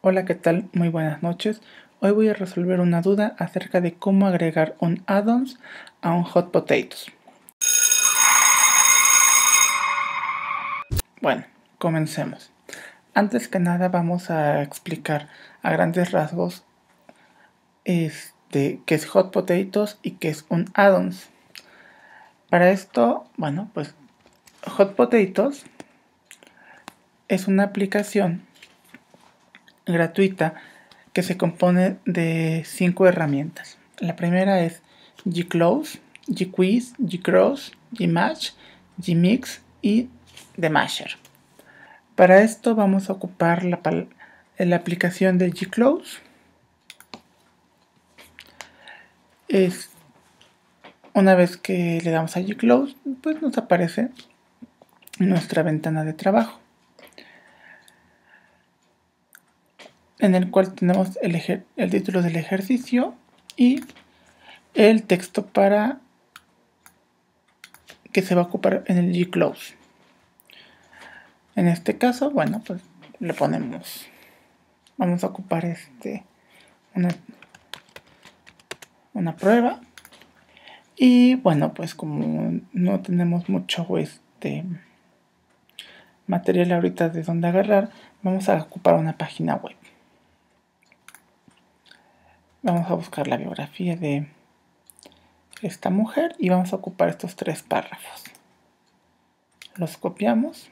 Hola, ¿qué tal? Muy buenas noches. Hoy voy a resolver una duda acerca de cómo agregar un add-ons a un Hot Potatoes. Bueno, comencemos. Antes que nada vamos a explicar a grandes rasgos este, qué es Hot Potatoes y qué es un add-ons. Para esto, bueno, pues Hot Potatoes es una aplicación gratuita que se compone de cinco herramientas. La primera es Gclose, Gquiz, Gcross, Gmatch, Gmix y Masher. Para esto vamos a ocupar la, la aplicación de Gclose. Es una vez que le damos a Gclose, pues nos aparece nuestra ventana de trabajo. En el cual tenemos el, el título del ejercicio y el texto para que se va a ocupar en el Gclose. En este caso, bueno, pues le ponemos, vamos a ocupar este, una, una prueba. Y bueno, pues como no tenemos mucho este material ahorita de donde agarrar, vamos a ocupar una página web. Vamos a buscar la biografía de esta mujer y vamos a ocupar estos tres párrafos. Los copiamos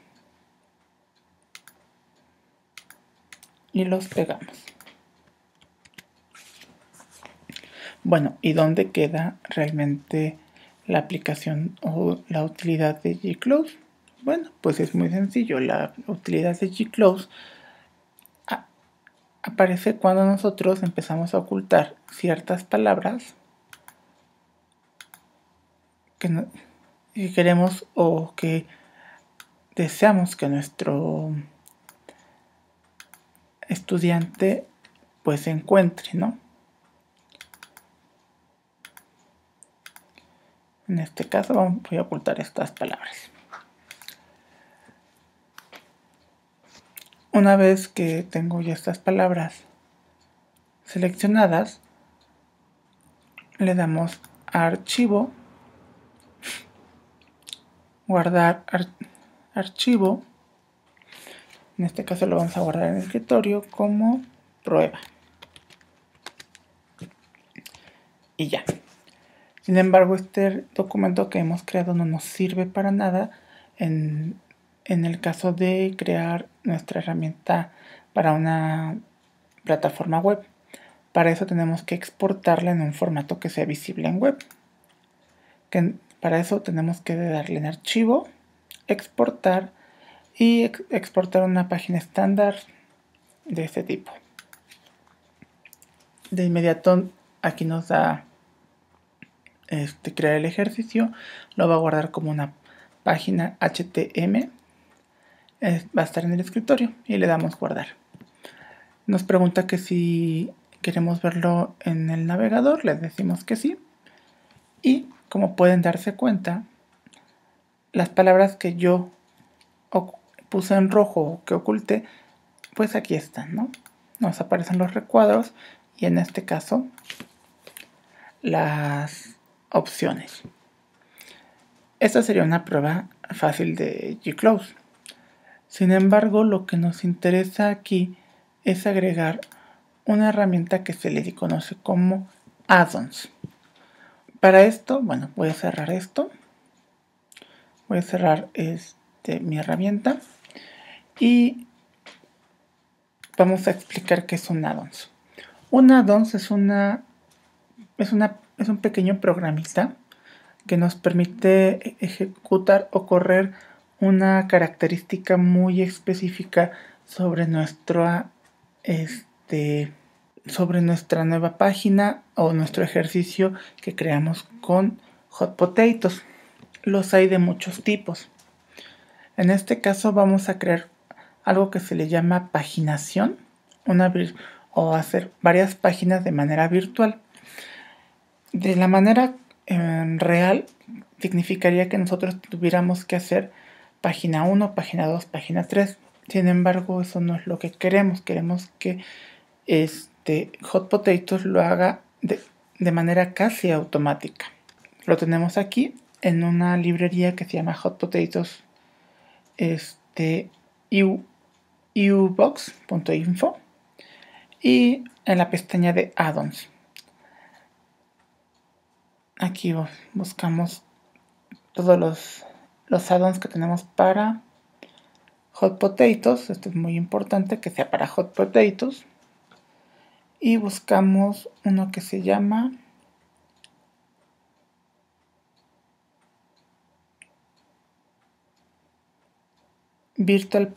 y los pegamos. Bueno, ¿y dónde queda realmente la aplicación o la utilidad de Gclose? Bueno, pues es muy sencillo. La utilidad de Gclose aparece cuando nosotros empezamos a ocultar ciertas palabras que, queremos o que deseamos que nuestro estudiante pues encuentre, ¿no? En este caso voy a ocultar estas palabras. Una vez que tengo ya estas palabras seleccionadas, le damos a archivo, guardar archivo, en este caso lo vamos a guardar en el escritorio como prueba. Y ya. Sin embargo, este documento que hemos creado no nos sirve para nada en en el caso de crear nuestra herramienta para una plataforma web. Para eso tenemos que exportarla en un formato que sea visible en web. para eso tenemos que darle en archivo, exportar y exportar una página estándar de este tipo. De inmediato aquí nos da este, crear el ejercicio, lo va a guardar como una página HTML va a estar en el escritorio y le damos guardar. Nos pregunta que si queremos verlo en el navegador, le decimos que sí. Y como pueden darse cuenta, las palabras que yo puse en rojo o que oculté, pues aquí están, ¿no? Nos aparecen los recuadros y en este caso las opciones. Esta sería una prueba fácil de Gclose. Sin embargo, lo que nos interesa aquí es agregar una herramienta que se le conoce como add-ons. Para esto, bueno, voy a cerrar esto. Voy a cerrar este, mi herramienta y vamos a explicar qué es un add-ons. Un add-ons es una, es una es un pequeño programita que nos permite ejecutar o correr una característica muy específica sobre nuestra este sobre nuestra nueva página o nuestro ejercicio que creamos con Hot Potatoes. Los hay de muchos tipos. En este caso vamos a crear algo que se le llama paginación una o hacer varias páginas de manera virtual. De la manera em, real significaría que nosotros tuviéramos que hacer página 1, página 2, página 3. Sin embargo, eso no es lo que queremos. Queremos que este Hot Potatoes lo haga de, de manera casi automática. Lo tenemos aquí en una librería que se llama Hot Potatoes este, ubox.info y en la pestaña de add-ons. Aquí buscamos todos los, los add-ons que tenemos para Hot Potatoes. Esto es muy importante que sea para Hot Potatoes. Y buscamos uno que se llama virtual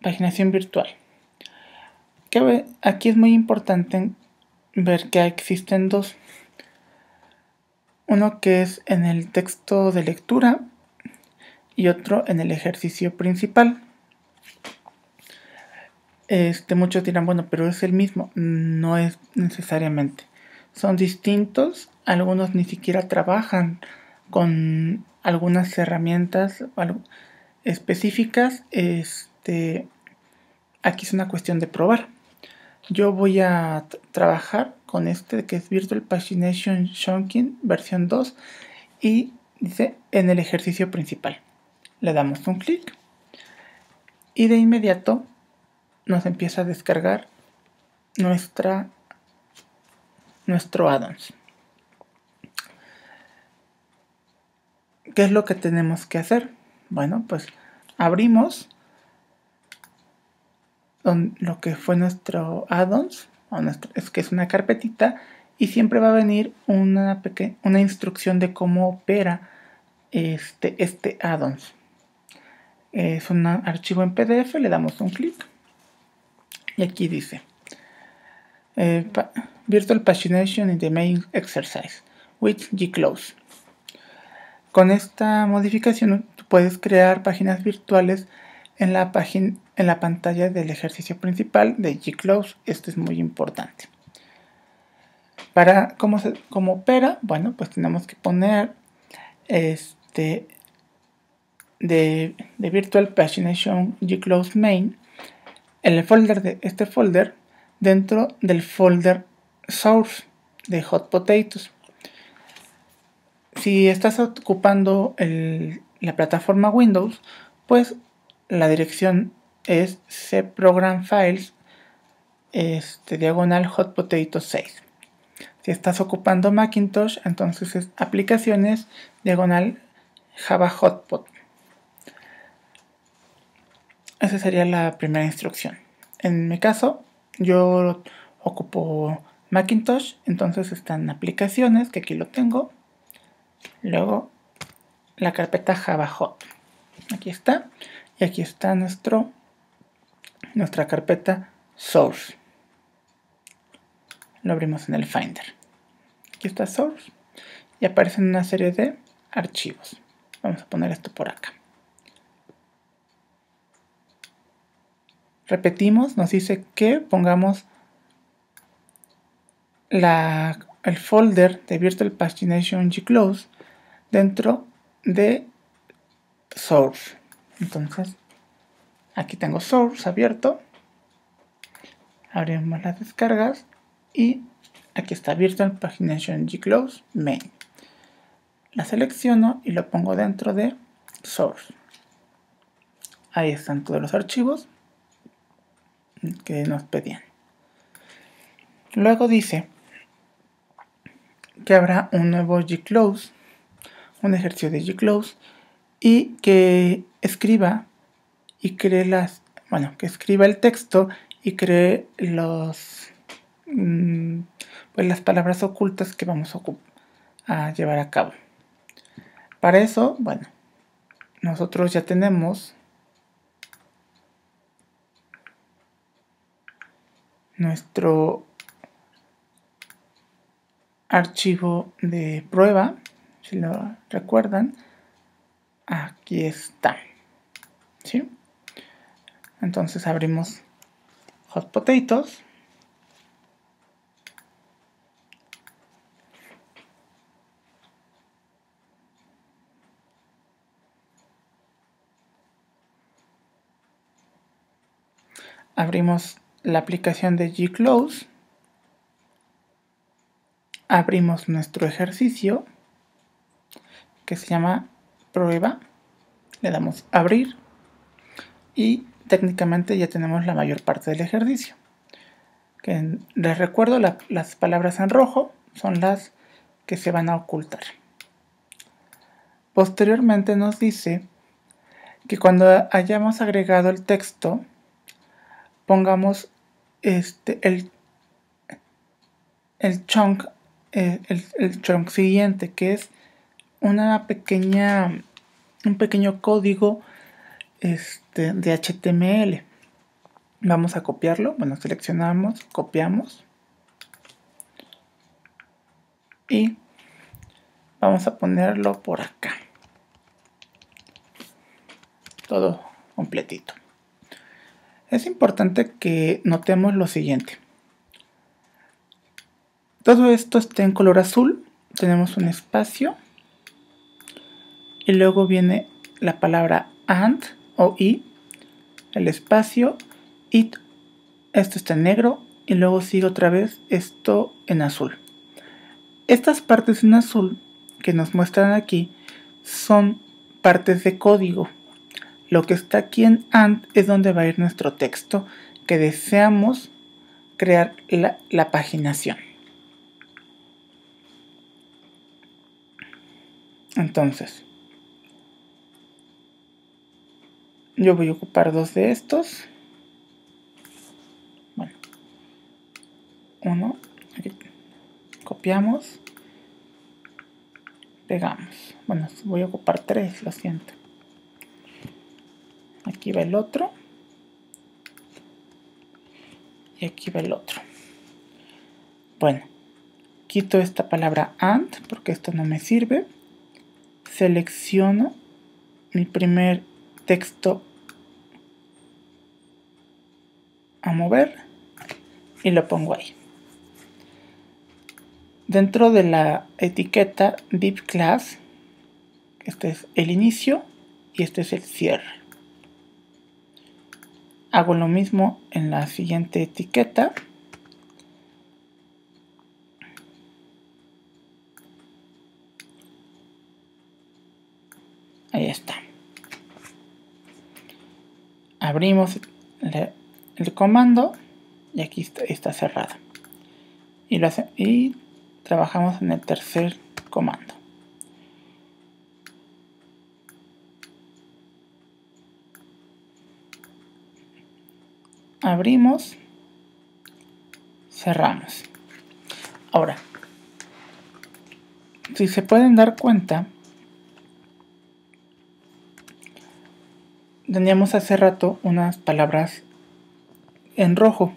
paginación virtual aquí es muy importante ver que existen dos uno que es en el texto de lectura y otro en el ejercicio principal. Este muchos dirán bueno pero es el mismo no es necesariamente. Son distintos algunos ni siquiera trabajan con algunas herramientas específicas, este, aquí es una cuestión de probar. Yo voy a trabajar con este que es Virtual Pagination Shunking versión 2 y dice en el ejercicio principal. Le damos un clic y de inmediato nos empieza a descargar nuestra nuestro add-ons. ¿Qué es lo que tenemos que hacer? Bueno, pues abrimos lo que fue nuestro add-ons, es que es una carpetita, y siempre va a venir una, una instrucción de cómo opera este, este add-ons. Es un archivo en PDF, le damos un clic y aquí dice eh, Virtual Pagination in the main exercise with Gclose. Con esta modificación puedes crear páginas virtuales en la, página, en la pantalla del ejercicio principal de Gclose. Esto es muy importante. Para cómo, se, cómo opera, bueno, pues tenemos que poner este de, de Virtual Pagination Gclose Main el folder de este folder dentro del folder source de Hot Potatoes. Si estás ocupando la plataforma Windows, pues la dirección es cprogram files este, diagonal hot potato 6. Si estás ocupando Macintosh, entonces es aplicaciones diagonal java hotpot. Esa sería la primera instrucción. En mi caso, yo ocupo Macintosh, entonces están aplicaciones, que aquí lo tengo. Luego la carpeta Java Hot. Aquí está. Y aquí está nuestro, nuestra carpeta Source. Lo abrimos en el Finder. Aquí está Source. Y aparecen una serie de archivos. Vamos a poner esto por acá. Repetimos, nos dice que pongamos la, el folder de Virtual Pagination Gclose dentro de source. Entonces, aquí tengo source abierto. Abrimos las descargas y aquí está Virtual Pagination Gclose main. La selecciono y lo pongo dentro de source. Ahí están todos los archivos que nos pedían. Luego dice que habrá un nuevo Gclose un ejercicio de Gclose y que escriba y cree las, bueno, que escriba el texto y cree los, mm, pues las palabras ocultas que vamos a, a llevar a cabo. Para eso, bueno, nosotros ya tenemos nuestro archivo de prueba si lo recuerdan, aquí está. Entonces abrimos Hot Potatoes. abrimos la aplicación de gclose, abrimos nuestro ejercicio que se llama prueba, le damos abrir y técnicamente ya tenemos la mayor parte del ejercicio. Que les recuerdo, las palabras en rojo son las que se van a ocultar. Posteriormente nos dice que cuando hayamos agregado el texto, pongamos este, el, el chunk, eh, el, chunk siguiente, que es una pequeña, un pequeño código este, de HTML. Vamos a copiarlo. Bueno, seleccionamos, copiamos. Y vamos a ponerlo por acá. Todo completito. Es importante que notemos lo siguiente. Todo esto está en color azul. Tenemos un espacio. Y luego viene la palabra and o y. El espacio it, esto está en negro y luego sigue otra vez esto en azul. Estas partes en azul que nos muestran aquí son partes de código. Lo que está aquí en AND es donde va a ir nuestro texto que deseamos crear la, la paginación. Entonces, yo voy a ocupar dos de estos. uno, copiamos, pegamos. Bueno, voy a ocupar tres, lo siento. Aquí va el otro. Y aquí va el otro. Bueno, quito esta palabra AND porque esto no me sirve. Selecciono mi primer texto a mover y lo pongo ahí. Dentro de la etiqueta div class, este es el inicio y este es el cierre. Hago lo mismo en la siguiente etiqueta. Ahí está. Abrimos el, comando y aquí está, cerrado. Y, lo y trabajamos en el tercer comando. Abrimos, cerramos. Ahora, si se pueden dar cuenta, teníamos hace rato unas palabras en rojo.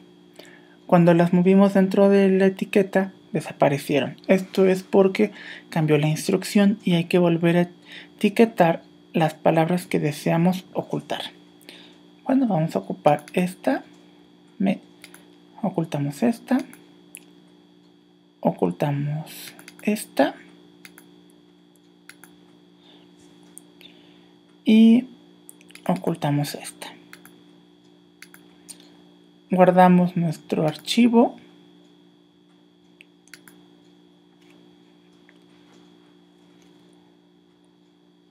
Cuando las movimos dentro de la etiqueta, desaparecieron. Esto es porque cambió la instrucción y hay que volver a etiquetar las palabras que deseamos ocultar. Bueno, vamos a ocupar esta. Me ocultamos esta. Ocultamos esta. Y ocultamos esta. Guardamos nuestro archivo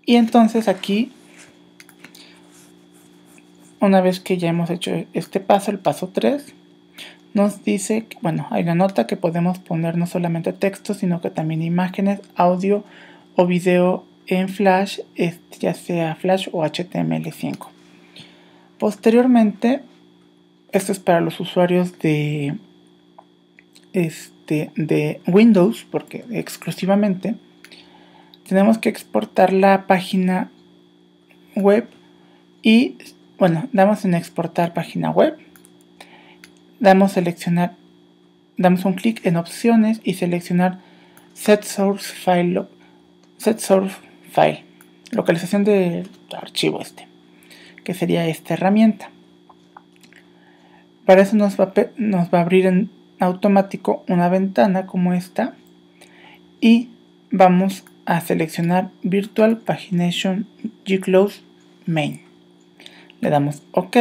Y entonces aquí, una vez que ya hemos hecho este paso, el paso 3, nos dice, bueno, hay una nota que podemos poner no solamente texto, sino que también imágenes, audio o video en Flash, ya sea Flash o HTML5. Posteriormente, esto es para los usuarios de, este, de Windows, porque exclusivamente tenemos que exportar la página web y bueno, damos en exportar página web, damos seleccionar, damos un clic en opciones y seleccionar set source file, set source localización del archivo este, que sería esta herramienta. Para eso nos va, nos va a abrir en automático una ventana como esta y vamos a seleccionar Virtual Pagination gclose main. Le damos OK.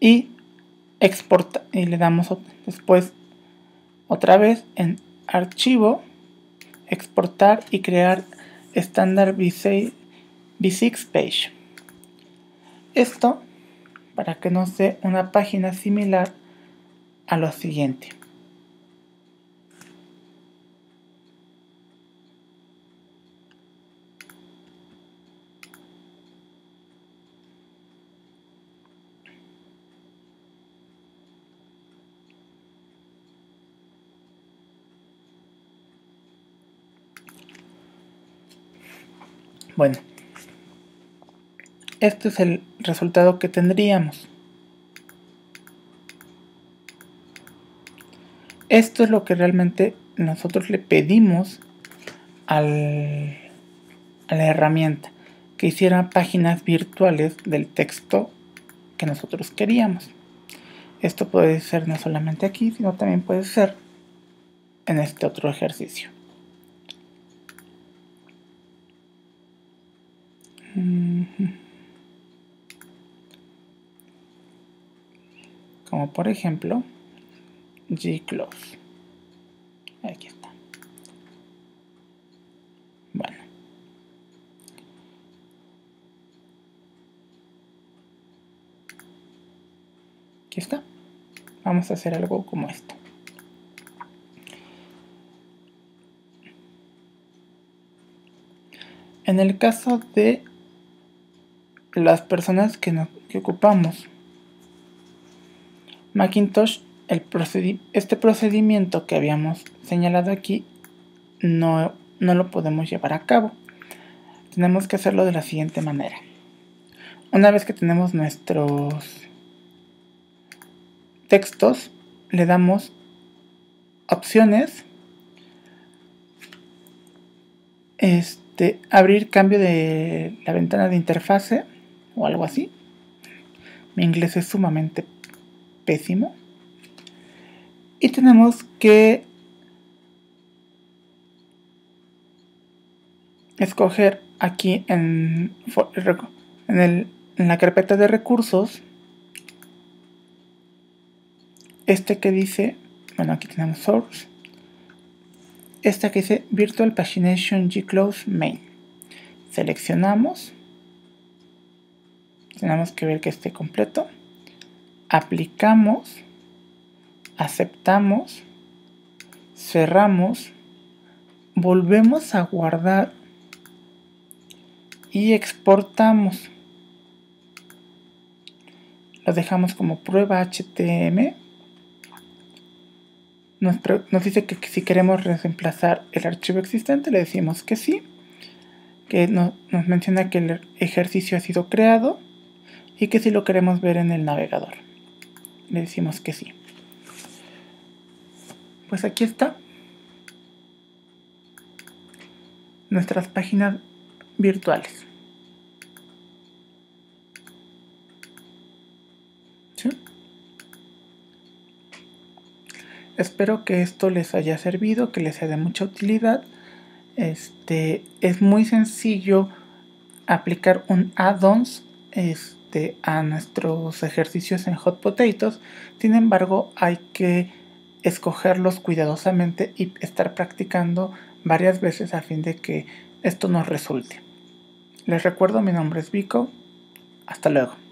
y exporta y le damos después otra vez en archivo exportar y crear estándar V6, V6 page. Esto para que nos dé una página similar a lo siguiente Bueno, este es el resultado que tendríamos. Esto es lo que realmente nosotros le pedimos a la herramienta, que hiciera páginas virtuales del texto que nosotros queríamos. Esto puede ser no solamente aquí, sino también puede ser en este otro ejercicio. Como por ejemplo, G-Close. Aquí está. Bueno. Aquí está. Vamos a hacer algo como esto. En el caso de las personas que, ocupamos Macintosh, este procedimiento que habíamos señalado aquí no, no lo podemos llevar a cabo. Tenemos que hacerlo de la siguiente manera. Una vez que tenemos nuestros textos, le damos opciones, este, abrir cambio de la ventana de interfase o algo así. Mi inglés es sumamente pésimo. Y tenemos que escoger aquí en, en, la carpeta de recursos este que dice, bueno aquí tenemos source, esta que dice Virtual Pagination G-Close Main. Seleccionamos tenemos que ver que esté completo. Aplicamos, aceptamos, cerramos, volvemos a guardar y exportamos. Lo dejamos como prueba HTML. Nos, nos, dice que si queremos reemplazar el archivo existente, le decimos que sí. Que nos menciona que el ejercicio ha sido creado y que si lo queremos ver en el navegador. Le decimos que sí. Pues aquí está. Nuestras páginas virtuales. Espero que esto les haya servido, que les sea de mucha utilidad. Este es muy sencillo aplicar un add-ons. A nuestros ejercicios en Hot Potatoes. Sin embargo, hay que escogerlos cuidadosamente y estar practicando varias veces a fin de que esto nos resulte. Les recuerdo, mi nombre es Vico. Hasta luego.